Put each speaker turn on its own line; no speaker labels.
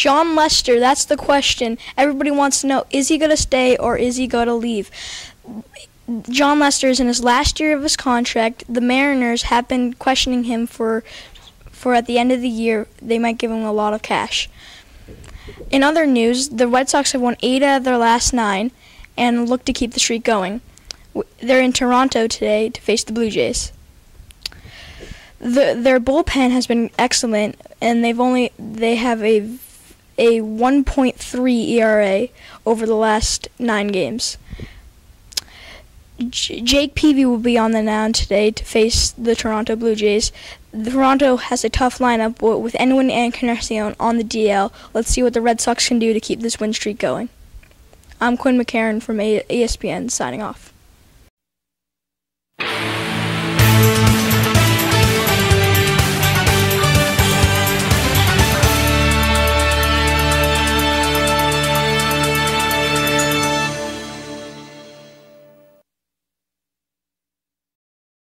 Jon Lester, that's the question. Everybody wants to know is he going to stay or is he going to leave? Jon Lester is in his last year of his contract. The Mariners have been questioning him for for at the end of the year they might give him a lot of cash. In other news, the Red Sox have won 8 out of their last 9 and look to keep the streak going. They're in Toronto today to face the Blue Jays. The, their bullpen has been excellent and they've only they have a a 1.3 ERA over the last 9 games. J- Jake Peavy will be on the mound today to face the Toronto Blue Jays. Toronto has a tough lineup with Edwin and Encarnacion on the DL. Let's see what the Red Sox can do to keep this win streak going. I'm Quinn McCarron from ESPN signing off.